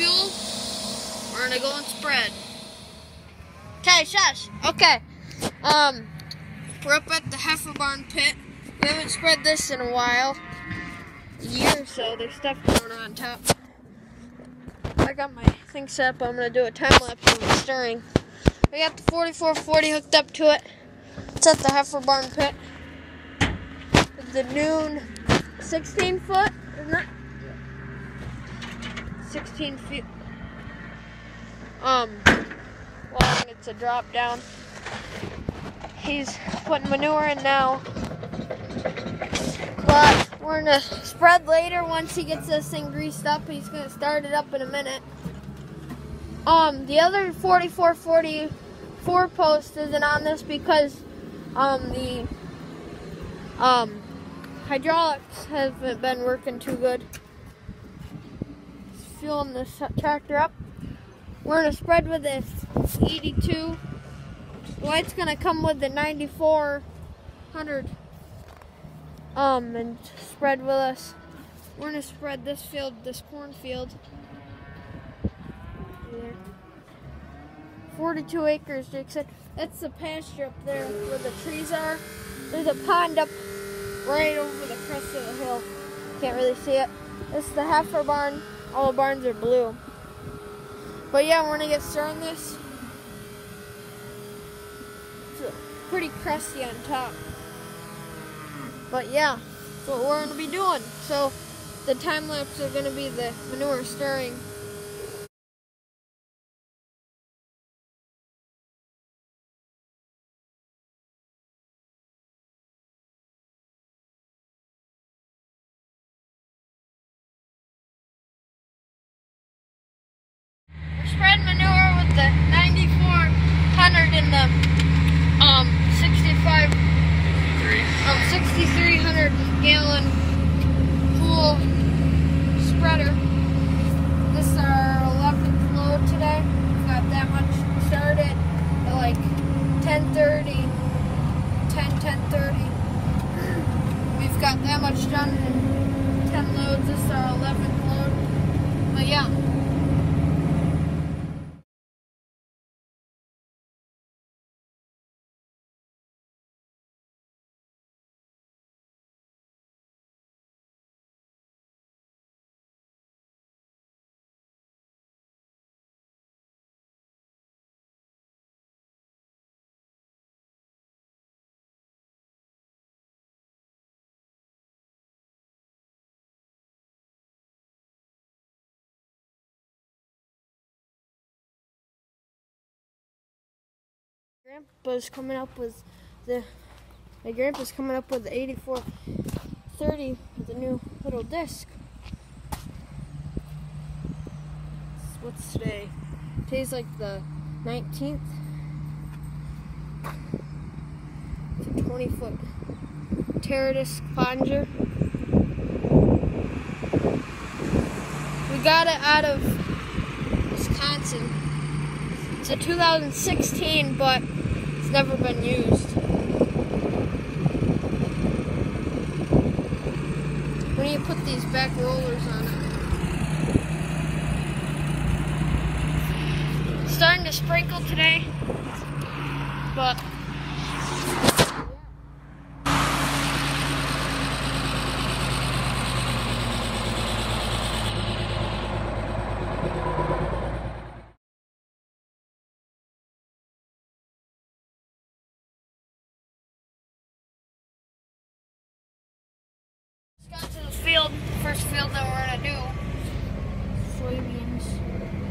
fuel. We're gonna go and spread. Okay, shush. Okay. Um, we're up at the heifer barn pit. We haven't spread this in a while. A year or so. There's stuff going on top. I got my thing set up. I'm gonna do a time lapse of the stirring. We got the 4440 hooked up to it. It's at the heifer barn pit. The noon 16 foot, isn't? 16 feet. Um, long. It's a drop down. He's putting manure in now. But we're gonna spread later once he gets this thing greased up. He's gonna start it up in a minute. Um, the other 4440 four post isn't on this because um the um hydraulics haven't been working too good. Fueling this tractor up. We're gonna spread with this 82. Light's gonna come with the 9400 um and spread with us. We're gonna spread this field, this cornfield. 42 acres, Jake said. That's the pasture up there where the trees are. There's a pond up right over the crest of the hill. Can't really see it. This is the heifer barn. All the barns are blue. But yeah, we're gonna get started on this. It's pretty crusty on top. But yeah, that's what we're gonna be doing. So the time lapse are gonna be the manure stirring. In the um 65 um 6300 gallon pool spreader. This is our 11th load today. We've got that much started at like 10:30, 10 10:30. We've got that much done in 10 loads. This is our 11th load. But yeah. Grandpa's coming up with the my grandpa's coming up with the 8430 with a new little disc. What's today? Today's like the 19th. It's a 20 foot Terradisc Pottinger. We got it out of Wisconsin. It's a 2016, but it's never been used. Need to put these back rollers on it. Starting to sprinkle today, but got to the field, first field that we're gonna do. Soybeans.